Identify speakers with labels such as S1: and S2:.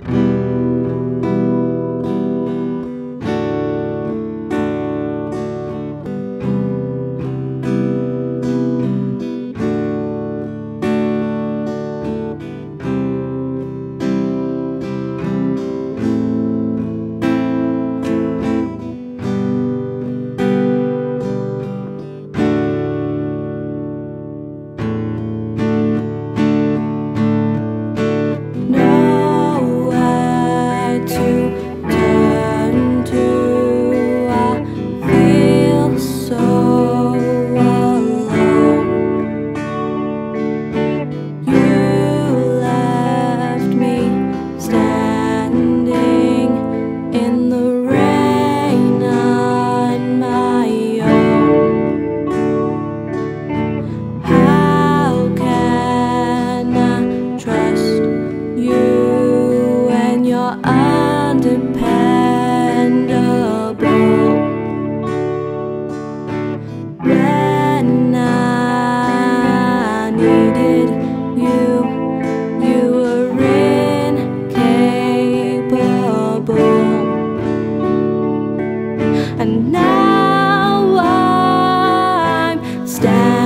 S1: Nowhere I'm